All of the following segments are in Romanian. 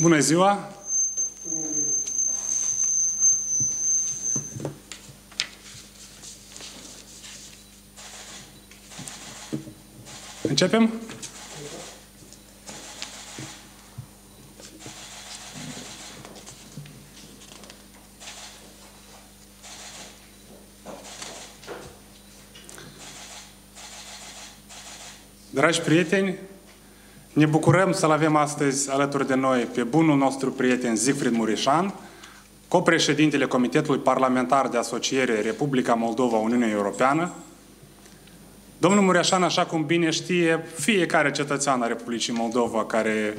Bună ziua! Începem? Dragi prieteni, ne bucurăm să-l avem astăzi alături de noi pe bunul nostru prieten Zicfried Mureșan, copreședintele Comitetului Parlamentar de Asociere Republica Moldova Uniunea Europeană. Domnul Mureșan, așa cum bine știe, fiecare cetățean al Republicii Moldova care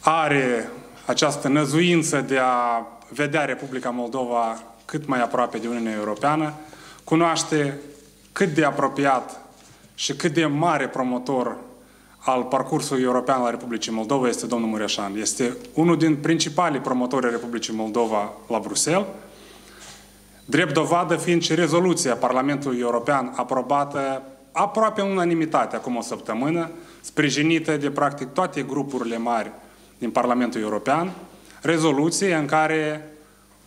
are această năzuință de a vedea Republica Moldova cât mai aproape de Uniunea Europeană, cunoaște cât de apropiat și cât de mare promotor al parcursului european al Republicii Moldova este domnul Mureșan. Este unul din principalii promotori Republicii Moldova la Bruxelles, drept dovadă fiind și rezoluția Parlamentului European aprobată aproape în unanimitate acum o săptămână, sprijinită de practic toate grupurile mari din Parlamentul European, rezoluție în care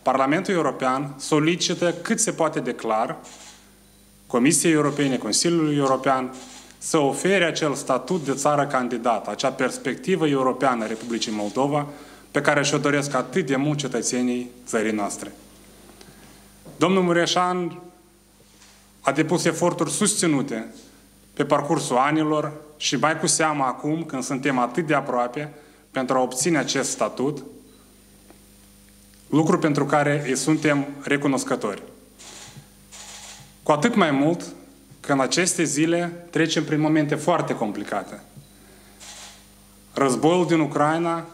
Parlamentul European solicită cât se poate declar Comisiei Europene, Consiliului European, să ofere acel statut de țară candidată, acea perspectivă europeană a Republicii Moldova, pe care și-o doresc atât de mult cetățenii țării noastre. Domnul Mureșan a depus eforturi susținute pe parcursul anilor și mai cu seamă acum, când suntem atât de aproape, pentru a obține acest statut, lucru pentru care îi suntem recunoscători. Cu atât mai mult că în aceste zile trecem prin momente foarte complicate. Războiul din Ucraina,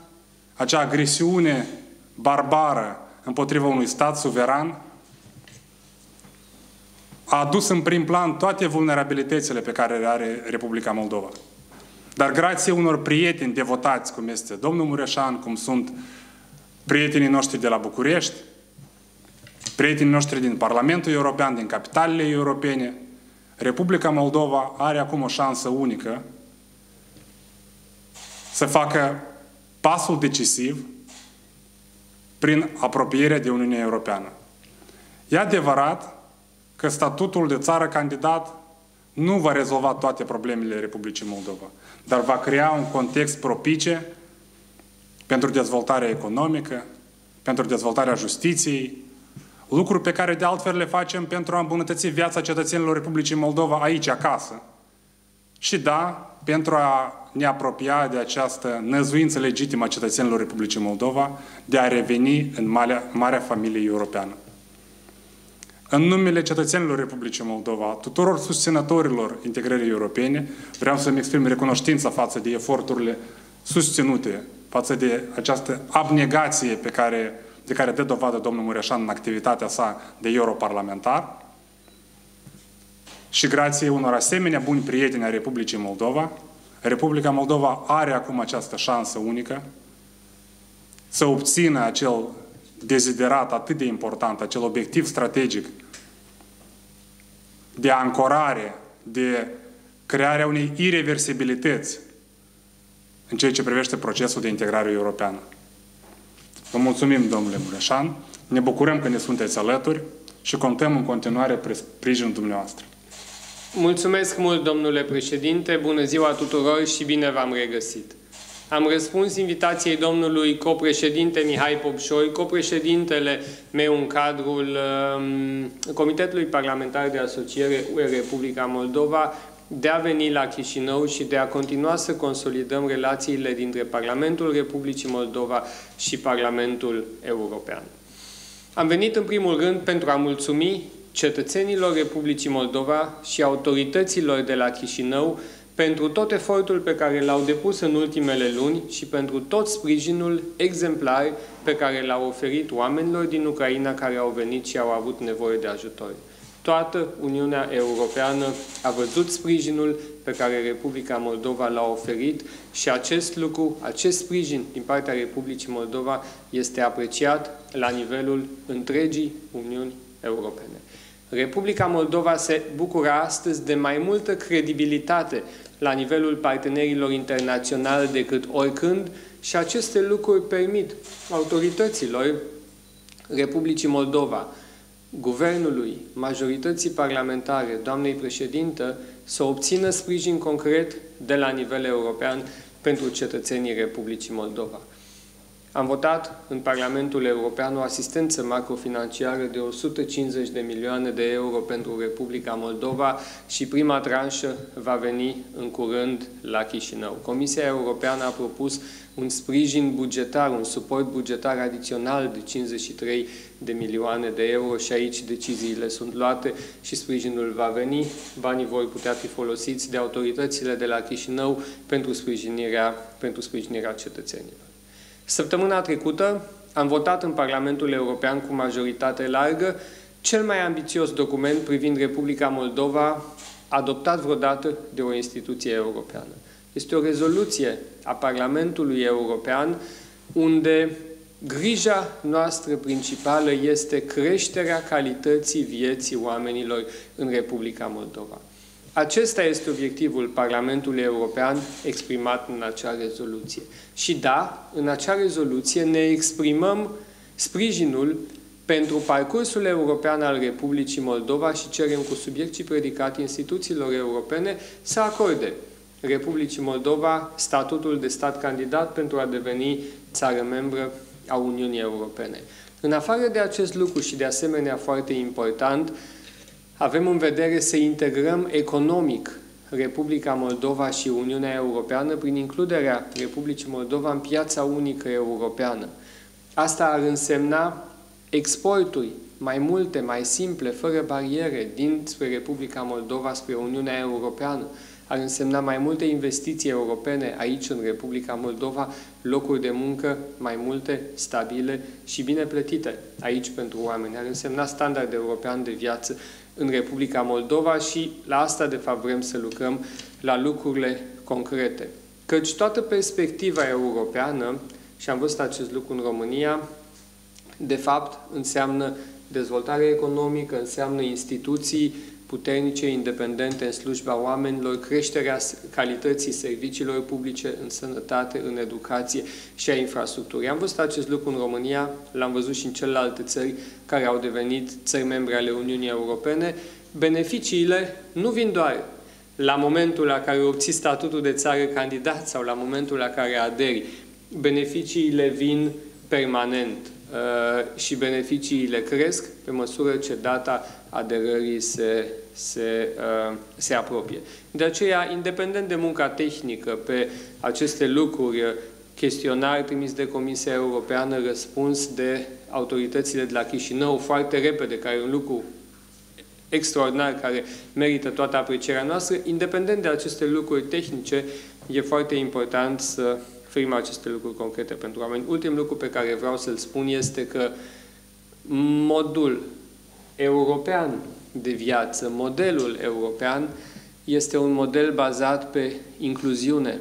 acea agresiune barbară împotriva unui stat suveran, a adus în prim plan toate vulnerabilitățile pe care le are Republica Moldova. Dar grație unor prieteni devotați, cum este domnul Mureșan, cum sunt prietenii noștri de la București, prietenii noștri din Parlamentul European, din capitalele europene, Republica Moldova are acum o șansă unică să facă pasul decisiv prin apropierea de Uniunea Europeană. E adevărat că statutul de țară candidat nu va rezolva toate problemele Republicii Moldova, dar va crea un context propice pentru dezvoltarea economică, pentru dezvoltarea justiției, lucruri pe care de altfel le facem pentru a îmbunătăți viața cetățenilor Republicii Moldova aici, acasă. Și da, pentru a ne apropia de această năzuință legitimă a cetățenilor Republicii Moldova de a reveni în marea, marea familie europeană. În numele cetățenilor Republicii Moldova, tuturor susținătorilor integrării europene, vreau să-mi exprim recunoștința față de eforturile susținute, față de această abnegație pe care de care dă dovadă domnul Mureșan în activitatea sa de europarlamentar și grație unor asemenea buni prieteni ai Republicii Moldova, Republica Moldova are acum această șansă unică să obțină acel deziderat atât de important, acel obiectiv strategic de ancorare, de crearea unei irreversibilități în ceea ce privește procesul de integrare europeană. Vă mulțumim, domnule Mureșan, ne bucurăm că ne sunteți alături și contăm în continuare pe sprijinul dumneavoastră. Mulțumesc mult, domnule președinte, bună ziua tuturor și bine v-am regăsit. Am răspuns invitației domnului copreședinte Mihai Popșoi, copreședintele meu în cadrul um, Comitetului Parlamentar de Asociere UE Republica Moldova, de a veni la Chișinău și de a continua să consolidăm relațiile dintre Parlamentul Republicii Moldova și Parlamentul European. Am venit în primul rând pentru a mulțumi cetățenilor Republicii Moldova și autorităților de la Chișinău pentru tot efortul pe care l-au depus în ultimele luni și pentru tot sprijinul exemplar pe care l-au oferit oamenilor din Ucraina care au venit și au avut nevoie de ajutor. Toată Uniunea Europeană a văzut sprijinul pe care Republica Moldova l-a oferit și acest lucru, acest sprijin din partea Republicii Moldova este apreciat la nivelul întregii Uniuni Europene. Republica Moldova se bucură astăzi de mai multă credibilitate la nivelul partenerilor internaționali decât oricând și aceste lucruri permit autorităților Republicii Moldova, guvernului, majorității parlamentare, doamnei președintă, să obțină sprijin concret de la nivel european pentru cetățenii Republicii Moldova. Am votat în Parlamentul European o asistență macrofinanciară de 150 de milioane de euro pentru Republica Moldova și prima tranșă va veni în curând la Chișinău. Comisia Europeană a propus un sprijin bugetar, un suport bugetar adițional de 53 de milioane de euro și aici deciziile sunt luate și sprijinul va veni. Banii vor putea fi folosiți de autoritățile de la Chișinău pentru sprijinirea, pentru sprijinirea cetățenilor. Săptămâna trecută am votat în Parlamentul European cu majoritate largă cel mai ambițios document privind Republica Moldova adoptat vreodată de o instituție europeană. Este o rezoluție a Parlamentului European unde grija noastră principală este creșterea calității vieții oamenilor în Republica Moldova. Acesta este obiectivul Parlamentului European exprimat în acea rezoluție. Și da, în acea rezoluție ne exprimăm sprijinul pentru parcursul european al Republicii Moldova și cerem cu subiect și predicat instituțiilor europene să acorde Republicii Moldova statutul de stat candidat pentru a deveni țară membră a Uniunii Europene. În afară de acest lucru și de asemenea foarte important, avem în vedere să integrăm economic Republica Moldova și Uniunea Europeană prin includerea Republicii Moldova în piața unică europeană. Asta ar însemna exporturi mai multe, mai simple, fără bariere, dinspre Republica Moldova spre Uniunea Europeană. Ar însemna mai multe investiții europene aici, în Republica Moldova, locuri de muncă mai multe, stabile și bine plătite aici pentru oameni. Ar însemna standard european de viață în Republica Moldova și la asta, de fapt, vrem să lucrăm la lucrurile concrete. Căci toată perspectiva europeană, și am văzut acest lucru în România, de fapt înseamnă dezvoltare economică, înseamnă instituții puternice, independente în slujba oamenilor, creșterea calității serviciilor publice în sănătate, în educație și a infrastructurii. Am văzut acest lucru în România, l-am văzut și în celelalte țări care au devenit țări membre ale Uniunii Europene. Beneficiile nu vin doar la momentul la care obții statutul de țară candidat sau la momentul la care aderi. Beneficiile vin permanent uh, și beneficiile cresc pe măsură ce data aderării se se, uh, se apropie. De aceea, independent de munca tehnică pe aceste lucruri, uh, chestionar trimis de Comisia Europeană, răspuns de autoritățile de la Chișinău foarte repede, care e un lucru extraordinar, care merită toată aprecierea noastră, independent de aceste lucruri tehnice, e foarte important să ferim aceste lucruri concrete pentru oameni. Ultimul lucru pe care vreau să-l spun este că modul european de viață, modelul european, este un model bazat pe incluziune,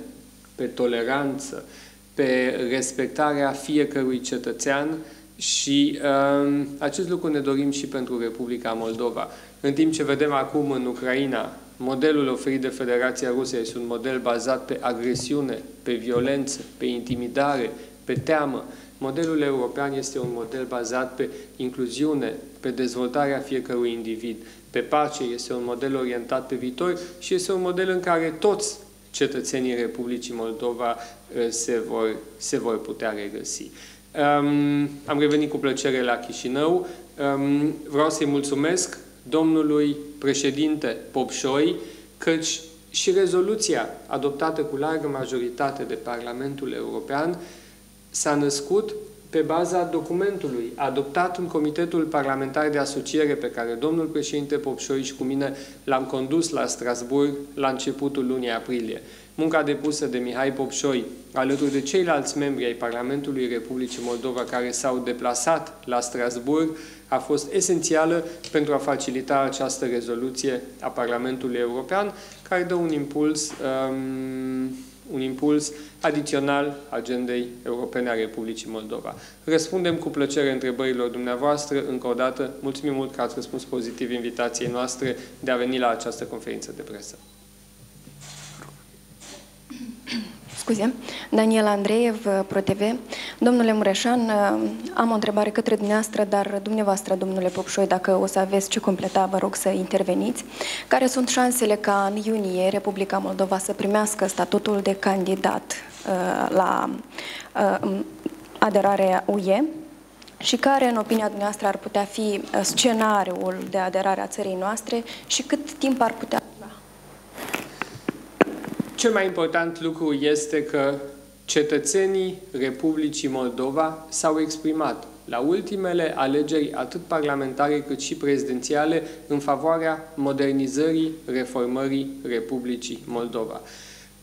pe toleranță, pe respectarea fiecărui cetățean și uh, acest lucru ne dorim și pentru Republica Moldova. În timp ce vedem acum în Ucraina, modelul oferit de Federația Rusă este un model bazat pe agresiune, pe violență, pe intimidare, pe teamă. Modelul european este un model bazat pe incluziune, pe dezvoltarea fiecărui individ, pe pace, este un model orientat pe viitor și este un model în care toți cetățenii Republicii Moldova uh, se vor, se vor putea regăsi. Um, am revenit cu plăcere la Chișinău. Um, vreau să-i mulțumesc domnului președinte Popșoi, căci și rezoluția adoptată cu largă majoritate de Parlamentul European s-a născut pe baza documentului adoptat în Comitetul Parlamentar de Asociere pe care domnul președinte Popșoi și cu mine l-am condus la Strasburg la începutul lunii aprilie. Munca depusă de Mihai Popșoi, alături de ceilalți membri ai Parlamentului Republicii Moldova care s-au deplasat la Strasburg, a fost esențială pentru a facilita această rezoluție a Parlamentului European, care dă un impuls um, un impuls adițional agendei europene a Republicii Moldova. Răspundem cu plăcere întrebărilor dumneavoastră. Încă o dată, mulțumim mult că ați răspuns pozitiv invitației noastre de a veni la această conferință de presă. Scuze, Daniela Andreev, ProTV. Domnule Mureșan, am o întrebare către dumneavoastră, dar dumneavoastră, domnule Popșoi, dacă o să aveți ce completa, vă rog să interveniți. Care sunt șansele ca în iunie Republica Moldova să primească statutul de candidat la aderarea UE? și care, în opinia dumneavoastră, ar putea fi uh, scenariul de aderare a țării noastre și cât timp ar putea dura? Cel mai important lucru este că cetățenii Republicii Moldova s-au exprimat la ultimele alegeri, atât parlamentare cât și prezidențiale, în favoarea modernizării, reformării Republicii Moldova.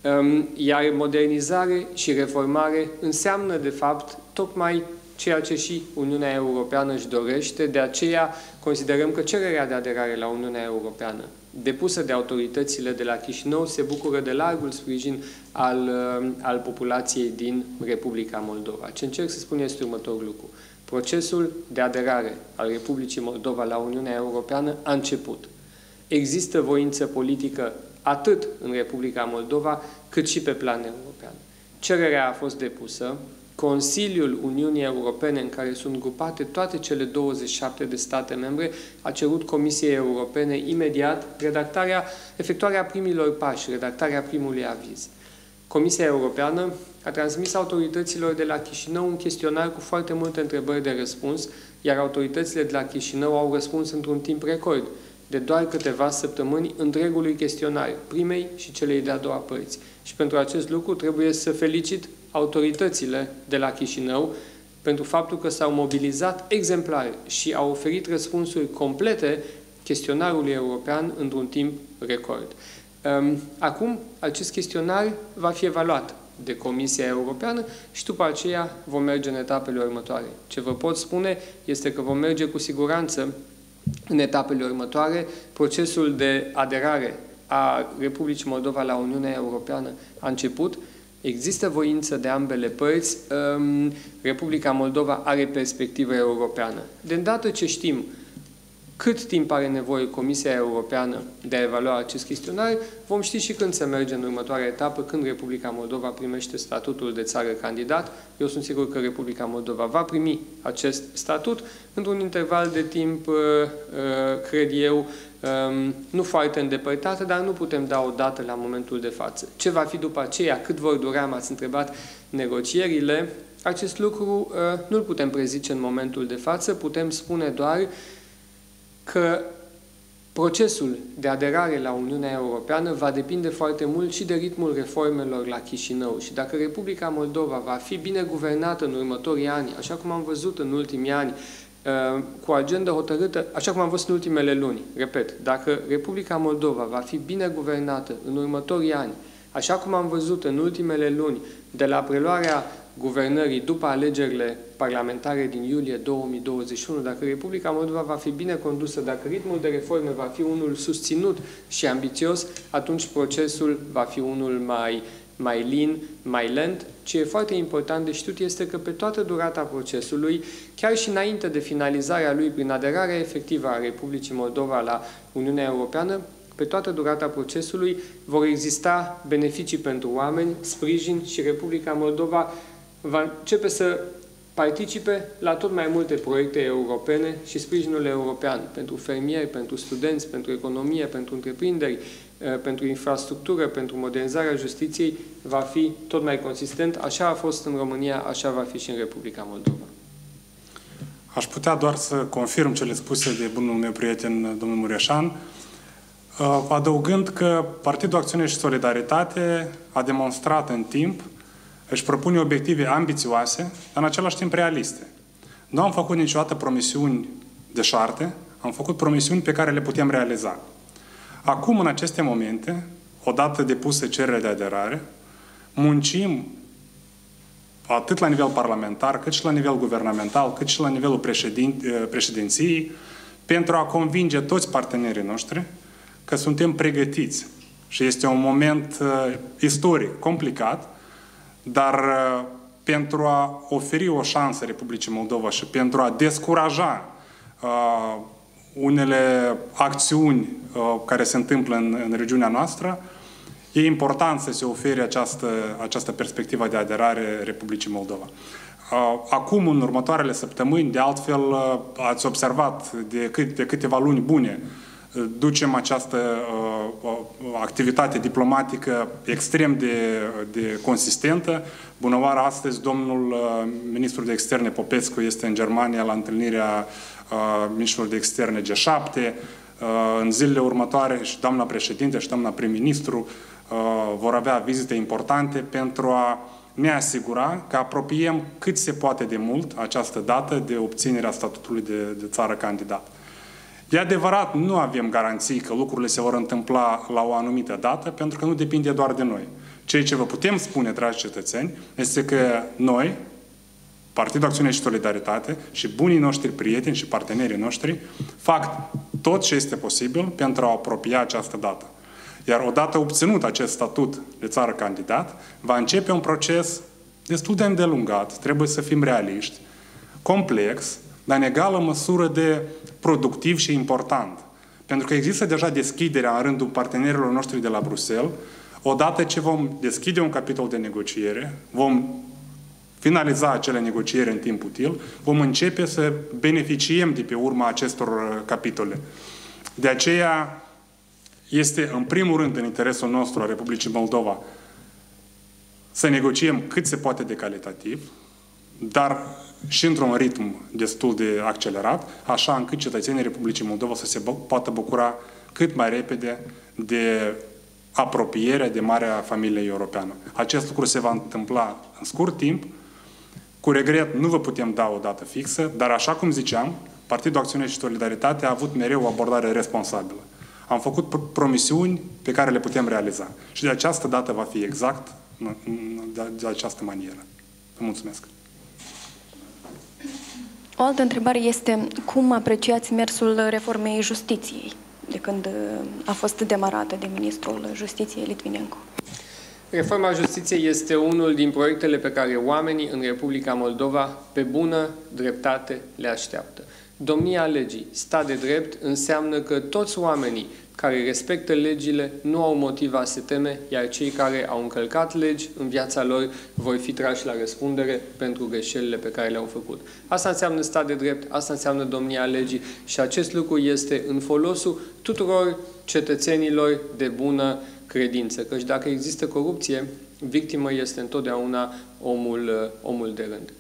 Um, iar modernizare și reformare înseamnă, de fapt, tocmai ceea ce și Uniunea Europeană își dorește, de aceea considerăm că cererea de aderare la Uniunea Europeană depusă de autoritățile de la Chișinău se bucură de largul sprijin al, uh, al populației din Republica Moldova. Ce încerc să spun este următorul lucru. Procesul de aderare al Republicii Moldova la Uniunea Europeană a început. Există voință politică atât în Republica Moldova, cât și pe plan european. Cererea a fost depusă, Consiliul Uniunii Europene, în care sunt grupate toate cele 27 de state membre, a cerut Comisiei Europene imediat redactarea, efectuarea primilor pași, redactarea primului aviz. Comisia Europeană a transmis autorităților de la Chișinău un chestionar cu foarte multe întrebări de răspuns, iar autoritățile de la Chișinău au răspuns într-un timp record, de doar câteva săptămâni, întregului chestionar, primei și celei de-a doua părți. Și pentru acest lucru trebuie să felicit autoritățile de la Chișinău pentru faptul că s-au mobilizat exemplare și au oferit răspunsuri complete chestionarului european într-un timp record. Ehm, acum, acest chestionar va fi evaluat de Comisia Europeană și după aceea vom merge în etapele următoare. Ce vă pot spune este că vom merge cu siguranță în etapele următoare. Procesul de aderare a Republicii Moldova la Uniunea Europeană a început. Există voință de ambele părți. Ehm, Republica Moldova are perspectivă europeană. De îndată ce știm cât timp are nevoie Comisia Europeană de a evalua acest chestionar, vom ști și când se merge în următoarea etapă, când Republica Moldova primește statutul de țară candidat. Eu sunt sigur că Republica Moldova va primi acest statut într-un interval de timp, uh, uh, cred eu, um, nu foarte îndepărtată, dar nu putem da o dată la momentul de față. Ce va fi după aceea, cât vor dura, m-ați întrebat, negocierile, acest lucru uh, nu-l putem prezice în momentul de față, putem spune doar că procesul de aderare la Uniunea Europeană va depinde foarte mult și de ritmul reformelor la Chișinău. Și dacă Republica Moldova va fi bine guvernată în următorii ani, așa cum am văzut în ultimii ani, uh, cu agenda hotărâtă, așa cum am văzut în ultimele luni, repet, dacă Republica Moldova va fi bine guvernată în următorii ani, așa cum am văzut în ultimele luni, de la preluarea guvernării după alegerile parlamentare din iulie 2021, dacă Republica Moldova va fi bine condusă, dacă ritmul de reforme va fi unul susținut și ambițios, atunci procesul va fi unul mai, mai lin, mai lent. Ce e foarte important de știut este că pe toată durata procesului, chiar și înainte de finalizarea lui prin aderarea efectivă a Republicii Moldova la Uniunea Europeană, pe toată durata procesului vor exista beneficii pentru oameni, sprijin și Republica Moldova va începe să participe la tot mai multe proiecte europene și sprijinul european pentru fermieri, pentru studenți, pentru economie, pentru întreprinderi, eh, pentru infrastructură, pentru modernizarea justiției, va fi tot mai consistent. Așa a fost în România, așa va fi și în Republica Moldova. Aș putea doar să confirm cele spuse de bunul meu prieten, domnul Mureșan, eh, adăugând că Partidul Acțiune și Solidaritate a demonstrat în timp își propune obiective ambițioase, dar în același timp realiste. Nu am făcut niciodată promisiuni de șarte, am făcut promisiuni pe care le putem realiza. Acum, în aceste momente, odată depusă cererea de aderare, muncim atât la nivel parlamentar, cât și la nivel guvernamental, cât și la nivelul președin, eh, președinției, pentru a convinge toți partenerii noștri că suntem pregătiți. Și este un moment uh, istoric complicat, dar uh, pentru a oferi o șansă Republicii Moldova și pentru a descuraja uh, unele acțiuni uh, care se întâmplă în, în regiunea noastră, e important să se ofere această, această perspectivă de aderare Republicii Moldova. Acum, în următoarele săptămâni, de altfel, ați observat de, cât, de câteva luni bune, ducem această uh, activitate diplomatică extrem de, de consistentă. Bună oară, astăzi domnul uh, ministru de externe Popescu este în Germania la întâlnirea uh, ministrului de externe G7. Uh, în zilele următoare și doamna președinte și doamna prim-ministru uh, vor avea vizite importante pentru a ne asigura că apropiem cât se poate de mult această dată de obținerea statutului de, de țară candidat. E adevărat, nu avem garanții că lucrurile se vor întâmpla la o anumită dată, pentru că nu depinde doar de noi. Ceea ce vă putem spune, dragi cetățeni, este că noi, Partidul Acțiune și Solidaritate și bunii noștri prieteni și partenerii noștri fac tot ce este posibil pentru a apropia această dată. Iar odată obținut acest statut de țară candidat, va începe un proces destul de îndelungat, trebuie să fim realiști, complex, dar în egală măsură de productiv și important. Pentru că există deja deschiderea în rândul partenerilor noștri de la Bruxelles, odată ce vom deschide un capitol de negociere, vom finaliza acele negocieri în timp util, vom începe să beneficiem de pe urma acestor uh, capitole. De aceea este în primul rând în interesul nostru a Republicii Moldova să negociem cât se poate de calitativ, dar și într-un ritm destul de accelerat, așa încât cetățenii Republicii Moldova să se poată bucura cât mai repede de apropierea de marea familie europeană. Acest lucru se va întâmpla în scurt timp. Cu regret nu vă putem da o dată fixă, dar așa cum ziceam, Partidul Acțiune și Solidaritate a avut mereu o abordare responsabilă. Am făcut promisiuni pe care le putem realiza. Și de această dată va fi exact de această manieră. Vă mulțumesc! O altă întrebare este cum apreciați mersul reformei justiției de când uh, a fost demarată de ministrul justiției Litvinenko? Reforma justiției este unul din proiectele pe care oamenii în Republica Moldova, pe bună dreptate, le așteaptă. Domnia legii, stat de drept, înseamnă că toți oamenii care respectă legile nu au motiv a se teme, iar cei care au încălcat legi în viața lor vor fi trași la răspundere pentru greșelile pe care le-au făcut. Asta înseamnă stat de drept, asta înseamnă domnia legii și acest lucru este în folosul tuturor cetățenilor de bună credință. Căci dacă există corupție, victimă este întotdeauna omul, omul de rând.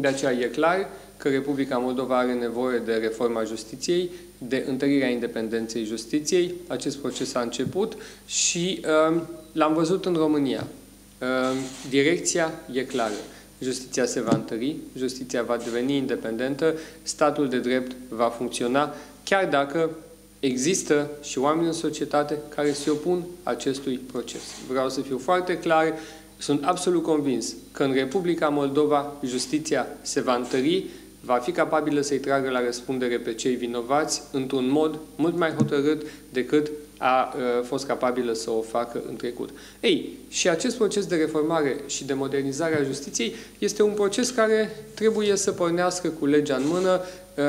De aceea e clar că Republica Moldova are nevoie de reforma justiției, de întărirea independenței justiției. Acest proces a început și uh, l-am văzut în România. Uh, direcția e clară. Justiția se va întări, justiția va deveni independentă, statul de drept va funcționa, chiar dacă există și oameni în societate care se opun acestui proces. Vreau să fiu foarte clar, sunt absolut convins că în Republica Moldova justiția se va întări, va fi capabilă să-i tragă la răspundere pe cei vinovați într-un mod mult mai hotărât decât a uh, fost capabilă să o facă în trecut. Ei, și acest proces de reformare și de modernizare a justiției este un proces care trebuie să pornească cu legea în mână,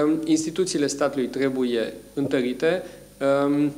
um, instituțiile statului trebuie întărite, um,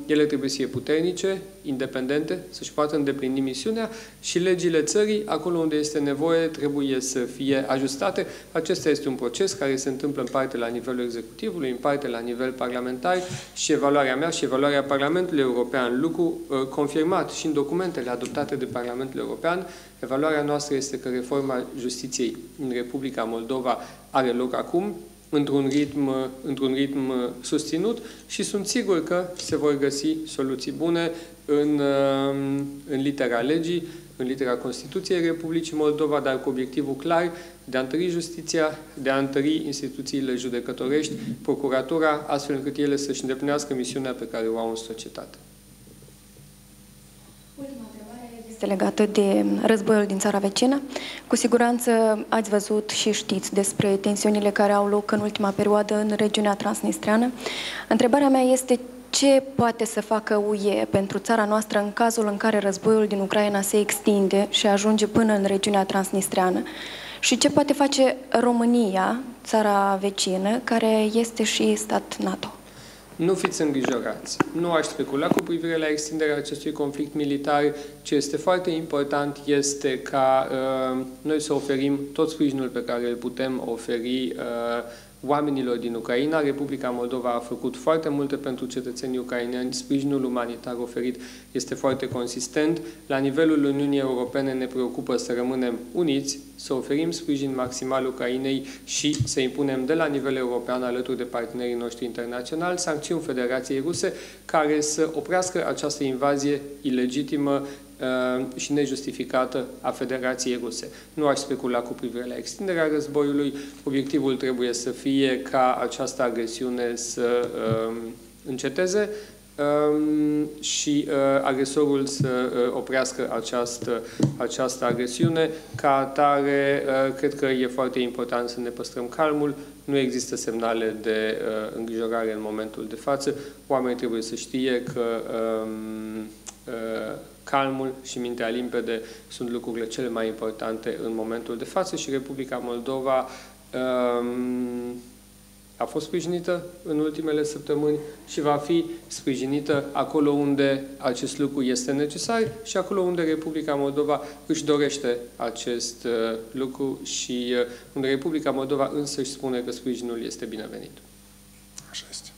ele trebuie să fie puternice, independente, să-și poată îndeplini misiunea și legile țării, acolo unde este nevoie, trebuie să fie ajustate. Acesta este un proces care se întâmplă în parte la nivelul executivului, în parte la nivel parlamentar și evaluarea mea și evaluarea Parlamentului European, lucru uh, confirmat și în documentele adoptate de Parlamentul European, evaluarea noastră este că reforma justiției în Republica Moldova are loc acum, într-un ritm, într-un ritm susținut și sunt sigur că se vor găsi soluții bune în, în litera legii, în litera Constituției Republicii Moldova, dar cu obiectivul clar de a întări justiția, de a întări instituțiile judecătorești, procuratura, astfel încât ele să-și îndeplinească misiunea pe care o au în societate este legată de războiul din țara vecină. Cu siguranță ați văzut și știți despre tensiunile care au loc în ultima perioadă în regiunea transnistreană. Întrebarea mea este ce poate să facă UE pentru țara noastră în cazul în care războiul din Ucraina se extinde și ajunge până în regiunea transnistreană? Și ce poate face România, țara vecină, care este și stat NATO? Nu fiți îngrijorați. Nu aș specula cu privire la extinderea acestui conflict militar. Ce este foarte important este ca uh, noi să oferim tot sprijinul pe care îl putem oferi uh, oamenilor din Ucraina. Republica Moldova a făcut foarte multe pentru cetățenii ucraineni. Sprijinul umanitar oferit este foarte consistent. La nivelul Uniunii Europene ne preocupă să rămânem uniți, să oferim sprijin maximal Ucrainei și să impunem de la nivel european alături de partenerii noștri internaționali sancțiuni Federației Ruse care să oprească această invazie ilegitimă Uh, și nejustificată a Federației Ruse. Nu aș specula cu privire la extinderea războiului. Obiectivul trebuie să fie ca această agresiune să um, înceteze um, și uh, agresorul să uh, oprească această, această agresiune. Ca atare, cred că e foarte important să ne păstrăm calmul. Nu există semnale de îngrijorare în momentul de față. Oamenii trebuie să știe că um, calmul și mintea limpede sunt lucrurile cele mai importante în momentul de față și Republica Moldova um, a fost sprijinită în ultimele săptămâni și va fi sprijinită acolo unde acest lucru este necesar și acolo unde Republica Moldova își dorește acest uh, lucru și uh, unde Republica Moldova însă își spune că sprijinul este binevenit. Așa este.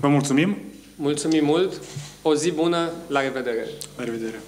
Vă mulțumim! Mulțumim mult! O zi bună, la revedere! La revedere!